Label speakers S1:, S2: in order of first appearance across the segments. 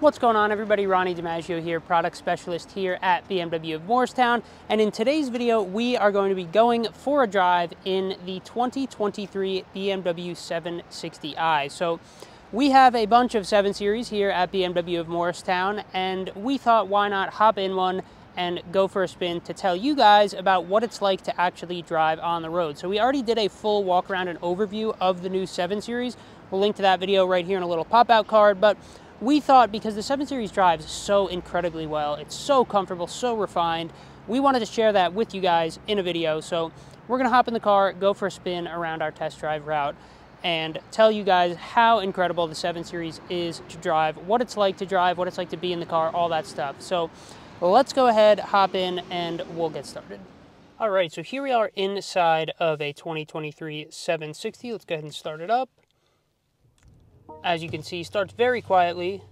S1: What's going on everybody? Ronnie DiMaggio here, product specialist here at BMW of Morristown. And in today's video, we are going to be going for a drive in the 2023 BMW 760i. So we have a bunch of 7 Series here at BMW of Morristown, and we thought why not hop in one and go for a spin to tell you guys about what it's like to actually drive on the road. So we already did a full walk around and overview of the new 7 Series. We'll link to that video right here in a little pop-out card, but we thought because the 7 Series drives so incredibly well, it's so comfortable, so refined, we wanted to share that with you guys in a video. So we're gonna hop in the car, go for a spin around our test drive route, and tell you guys how incredible the 7 Series is to drive, what it's like to drive, what it's like to be in the car, all that stuff. So let's go ahead, hop in, and we'll get started. All right, so here we are inside of a 2023 760. Let's go ahead and start it up as you can see, starts very quietly,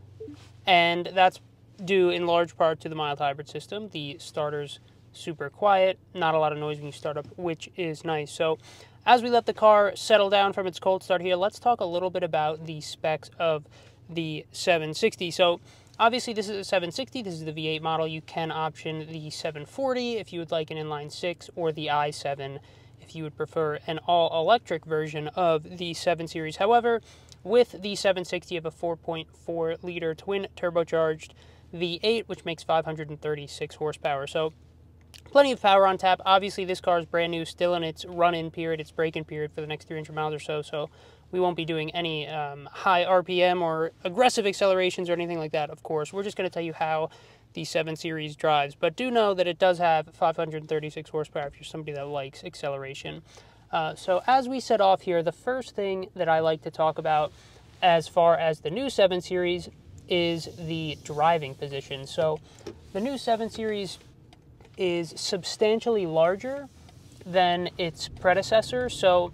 S1: and that's due in large part to the mild hybrid system. The starter's super quiet, not a lot of noise when you start up, which is nice. So as we let the car settle down from its cold start here, let's talk a little bit about the specs of the 760. So obviously this is a 760, this is the V8 model. You can option the 740 if you would like an inline six or the i7 if you would prefer an all-electric version of the 7 Series. However, with the 760 of a 4.4 liter twin turbocharged V8, which makes 536 horsepower. So plenty of power on tap. Obviously, this car is brand new, still in its run-in period, its break-in period for the next 300 miles or so. So we won't be doing any um, high RPM or aggressive accelerations or anything like that, of course. We're just going to tell you how the 7 Series drives. But do know that it does have 536 horsepower if you're somebody that likes acceleration. Uh, so as we set off here, the first thing that I like to talk about as far as the new 7 Series is the driving position. So the new 7 Series is substantially larger than its predecessor. So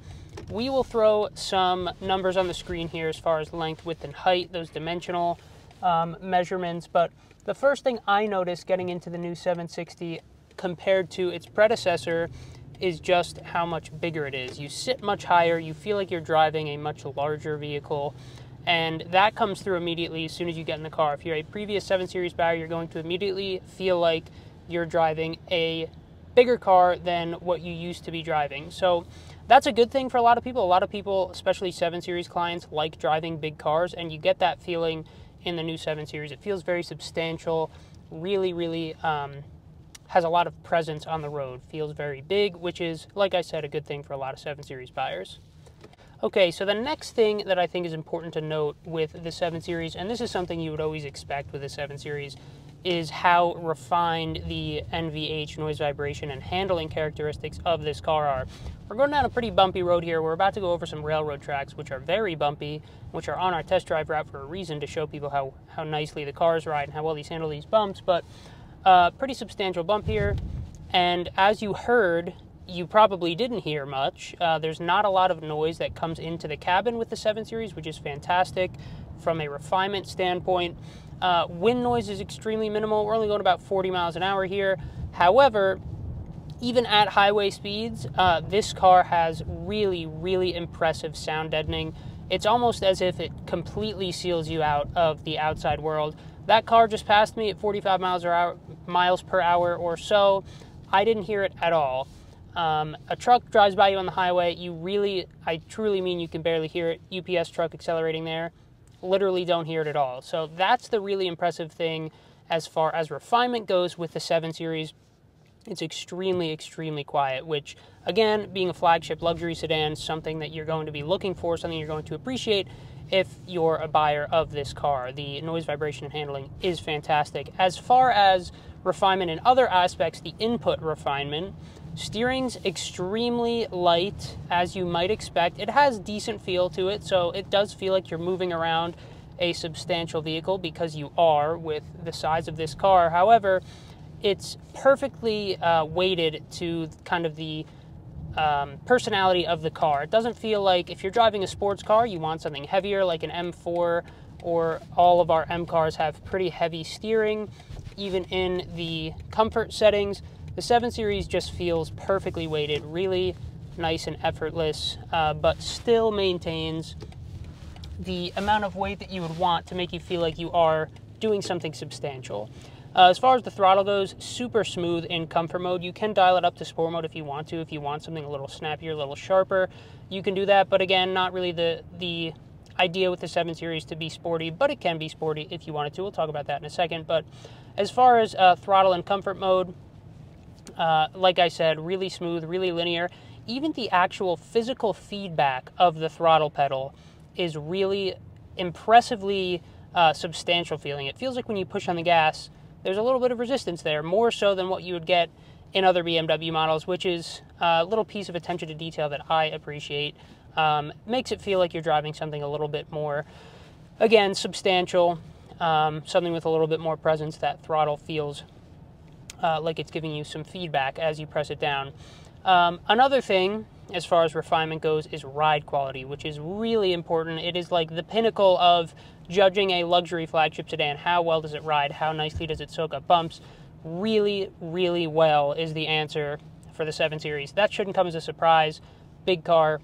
S1: we will throw some numbers on the screen here as far as length, width, and height, those dimensional um, measurements. But the first thing I noticed getting into the new 760 compared to its predecessor is just how much bigger it is. You sit much higher, you feel like you're driving a much larger vehicle, and that comes through immediately as soon as you get in the car. If you're a previous 7 Series buyer, you're going to immediately feel like you're driving a bigger car than what you used to be driving. So that's a good thing for a lot of people. A lot of people, especially 7 Series clients, like driving big cars, and you get that feeling in the new 7 Series. It feels very substantial, really, really um, has a lot of presence on the road, feels very big, which is, like I said, a good thing for a lot of 7 Series buyers. Okay, so the next thing that I think is important to note with the 7 Series, and this is something you would always expect with the 7 Series, is how refined the NVH noise vibration and handling characteristics of this car are. We're going down a pretty bumpy road here. We're about to go over some railroad tracks, which are very bumpy, which are on our test drive route for a reason to show people how, how nicely the cars ride and how well these handle these bumps. But uh, pretty substantial bump here. And as you heard, you probably didn't hear much. Uh, there's not a lot of noise that comes into the cabin with the 7 Series, which is fantastic from a refinement standpoint. Uh, wind noise is extremely minimal. We're only going about 40 miles an hour here. However, even at highway speeds, uh, this car has really, really impressive sound deadening. It's almost as if it completely seals you out of the outside world. That car just passed me at 45 miles per hour, miles per hour or so. I didn't hear it at all. Um, a truck drives by you on the highway. You really, I truly mean you can barely hear it. UPS truck accelerating there. Literally don't hear it at all. So that's the really impressive thing as far as refinement goes with the 7 Series. It's extremely, extremely quiet, which, again, being a flagship luxury sedan, something that you're going to be looking for, something you're going to appreciate if you're a buyer of this car. The noise, vibration, and handling is fantastic. As far as refinement and other aspects, the input refinement, steering's extremely light, as you might expect. It has decent feel to it, so it does feel like you're moving around a substantial vehicle because you are with the size of this car. However, it's perfectly uh, weighted to kind of the um, personality of the car. It doesn't feel like if you're driving a sports car, you want something heavier, like an M4, or all of our M cars have pretty heavy steering, even in the comfort settings. The 7 Series just feels perfectly weighted, really nice and effortless, uh, but still maintains the amount of weight that you would want to make you feel like you are doing something substantial. Uh, as far as the throttle goes, super smooth in comfort mode. You can dial it up to sport mode if you want to. If you want something a little snappier, a little sharper, you can do that. But again, not really the the idea with the 7 Series to be sporty, but it can be sporty if you wanted to. We'll talk about that in a second. But as far as uh, throttle and comfort mode, uh, like I said, really smooth, really linear. Even the actual physical feedback of the throttle pedal is really impressively uh, substantial feeling. It feels like when you push on the gas, there's a little bit of resistance there, more so than what you would get in other BMW models, which is a little piece of attention to detail that I appreciate. Um, makes it feel like you're driving something a little bit more, again, substantial, um, something with a little bit more presence. That throttle feels uh, like it's giving you some feedback as you press it down. Um, another thing, as far as refinement goes, is ride quality, which is really important. It is like the pinnacle of judging a luxury flagship sedan. How well does it ride? How nicely does it soak up bumps? Really, really well is the answer for the 7 Series. That shouldn't come as a surprise. Big car,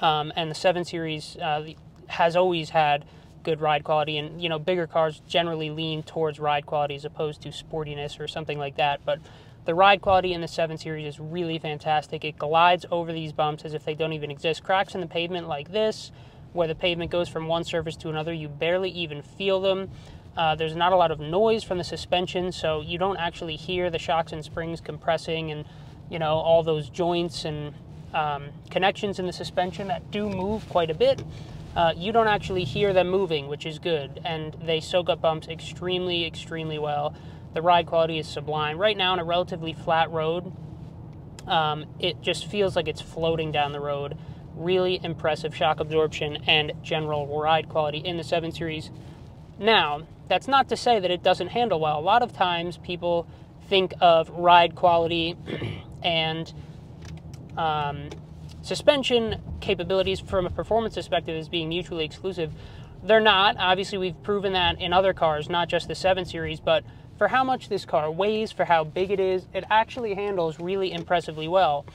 S1: um, and the 7 Series uh, has always had good ride quality, and you know bigger cars generally lean towards ride quality as opposed to sportiness or something like that. But the ride quality in the 7 Series is really fantastic. It glides over these bumps as if they don't even exist. Cracks in the pavement like this, where the pavement goes from one surface to another, you barely even feel them. Uh, there's not a lot of noise from the suspension, so you don't actually hear the shocks and springs compressing and you know all those joints and um, connections in the suspension that do move quite a bit. Uh, you don't actually hear them moving, which is good, and they soak up bumps extremely, extremely well. The ride quality is sublime. Right now, on a relatively flat road, um, it just feels like it's floating down the road. Really impressive shock absorption and general ride quality in the 7 Series. Now, that's not to say that it doesn't handle well. A lot of times people think of ride quality and um, suspension capabilities from a performance perspective as being mutually exclusive. They're not. Obviously, we've proven that in other cars, not just the 7 Series, but for how much this car weighs, for how big it is, it actually handles really impressively well.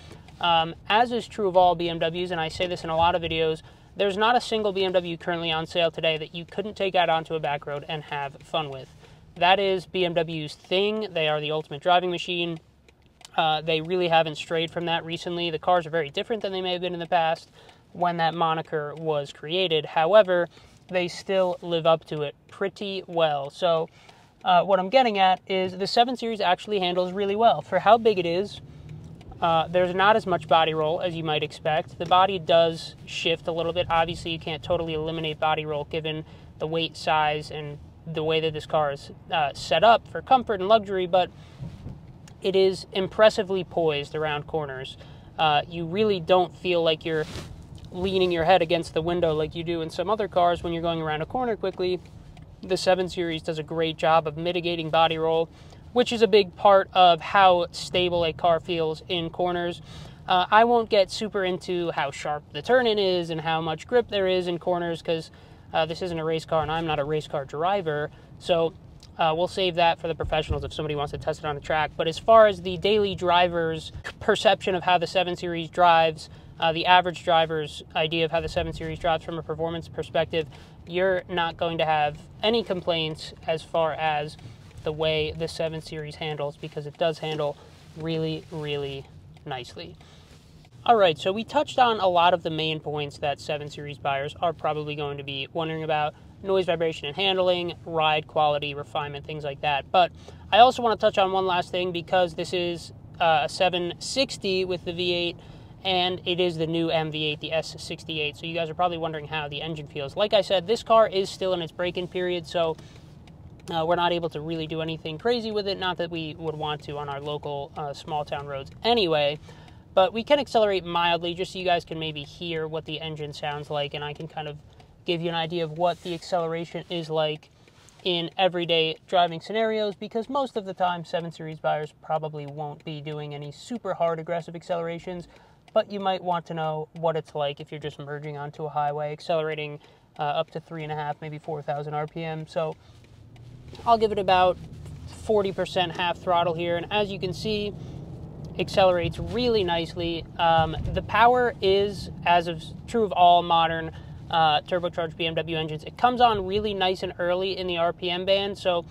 S1: Um, as is true of all BMWs, and I say this in a lot of videos, there's not a single BMW currently on sale today that you couldn't take out onto a back road and have fun with. That is BMW's thing. They are the ultimate driving machine. Uh, they really haven't strayed from that recently. The cars are very different than they may have been in the past when that moniker was created. However, they still live up to it pretty well. So, uh, what I'm getting at is the 7 Series actually handles really well. For how big it is, uh, there's not as much body roll as you might expect. The body does shift a little bit. Obviously, you can't totally eliminate body roll given the weight, size, and the way that this car is uh, set up for comfort and luxury, but it is impressively poised around corners. Uh, you really don't feel like you're leaning your head against the window like you do in some other cars when you're going around a corner quickly. The 7 Series does a great job of mitigating body roll, which is a big part of how stable a car feels in corners. Uh, I won't get super into how sharp the turn in is and how much grip there is in corners because uh, this isn't a race car and I'm not a race car driver. So uh, we'll save that for the professionals if somebody wants to test it on the track. But as far as the daily driver's perception of how the 7 Series drives, uh, the average driver's idea of how the 7 Series drives from a performance perspective, you're not going to have any complaints as far as the way the 7 Series handles because it does handle really, really nicely. All right, so we touched on a lot of the main points that 7 Series buyers are probably going to be wondering about noise, vibration, and handling, ride quality, refinement, things like that. But I also want to touch on one last thing because this is uh, a 760 with the V8 and it is the new MV8, the S68. So you guys are probably wondering how the engine feels. Like I said, this car is still in its break-in period, so uh, we're not able to really do anything crazy with it. Not that we would want to on our local uh, small town roads anyway. But we can accelerate mildly just so you guys can maybe hear what the engine sounds like and I can kind of give you an idea of what the acceleration is like in everyday driving scenarios because most of the time 7 Series buyers probably won't be doing any super hard aggressive accelerations, but you might want to know what it's like if you're just merging onto a highway, accelerating uh, up to 3.5, maybe 4,000 RPM. So I'll give it about 40% half throttle here, and as you can see, accelerates really nicely. Um, the power is, as of true of all modern uh, turbocharged BMW engines. It comes on really nice and early in the RPM band. So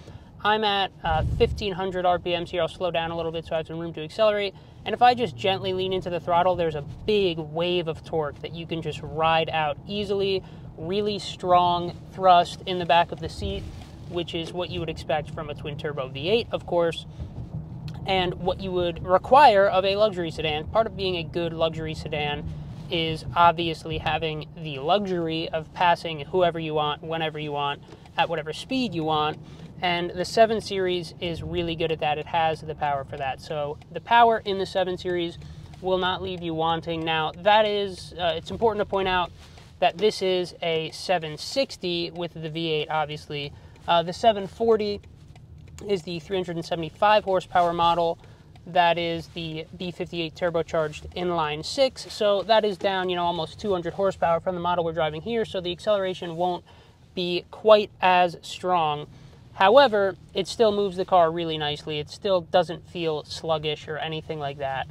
S1: I'm at uh, 1500 RPMs here. I'll slow down a little bit so I have some room to accelerate. And if I just gently lean into the throttle, there's a big wave of torque that you can just ride out easily. Really strong thrust in the back of the seat, which is what you would expect from a twin turbo V8, of course, and what you would require of a luxury sedan. Part of being a good luxury sedan is obviously having the luxury of passing whoever you want, whenever you want, at whatever speed you want and the 7 Series is really good at that. It has the power for that. So the power in the 7 Series will not leave you wanting. Now, that is, uh, it's important to point out that this is a 760 with the V8, obviously. Uh, the 740 is the 375 horsepower model. That is the B58 turbocharged inline six. So that is down, you know, almost 200 horsepower from the model we're driving here. So the acceleration won't be quite as strong However, it still moves the car really nicely. It still doesn't feel sluggish or anything like that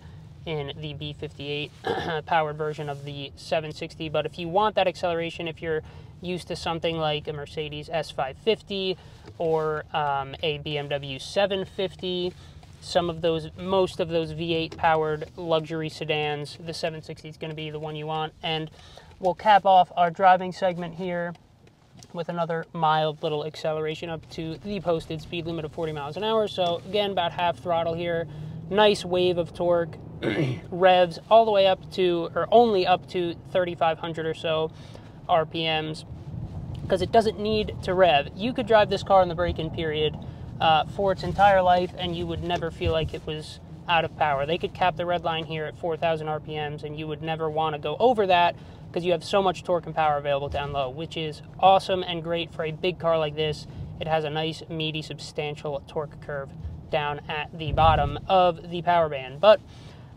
S1: in the B58 powered version of the 760. But if you want that acceleration, if you're used to something like a Mercedes S550 or um, a BMW 750, some of those, most of those V8 powered luxury sedans, the 760 is going to be the one you want. And we'll cap off our driving segment here with another mild little acceleration up to the posted speed limit of 40 miles an hour. So again, about half throttle here. Nice wave of torque, revs all the way up to, or only up to 3,500 or so RPMs because it doesn't need to rev. You could drive this car in the break-in period uh, for its entire life and you would never feel like it was out of power. They could cap the red line here at 4,000 RPMs and you would never want to go over that because you have so much torque and power available down low, which is awesome and great for a big car like this. It has a nice, meaty, substantial torque curve down at the bottom of the power band. But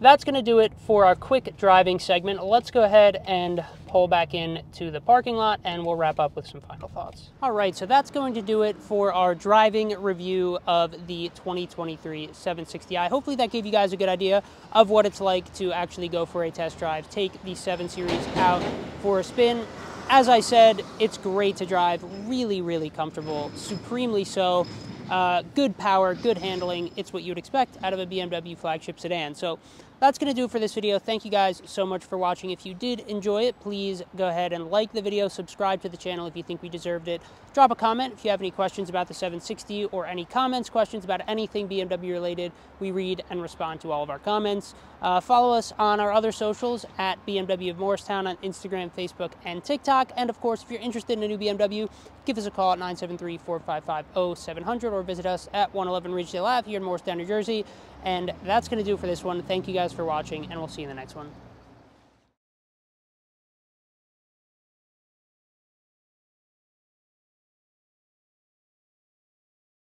S1: that's going to do it for our quick driving segment. Let's go ahead and pull back in to the parking lot and we'll wrap up with some final thoughts. All right, so that's going to do it for our driving review of the 2023 760i. Hopefully that gave you guys a good idea of what it's like to actually go for a test drive, take the 7 Series out for a spin. As I said, it's great to drive, really, really comfortable, supremely so. Uh, good power, good handling. It's what you'd expect out of a BMW flagship sedan. So that's going to do it for this video. Thank you guys so much for watching. If you did enjoy it, please go ahead and like the video, subscribe to the channel if you think we deserved it. Drop a comment if you have any questions about the 760 or any comments, questions about anything BMW related. We read and respond to all of our comments. Uh, follow us on our other socials at BMW of Morristown on Instagram, Facebook, and TikTok. And of course, if you're interested in a new BMW, give us a call at 973-455-0700 or visit us at 111 Ridgedale Ave here in Morristown, New Jersey. And that's going to do for this one. Thank you guys for watching, and we'll see you in the next one.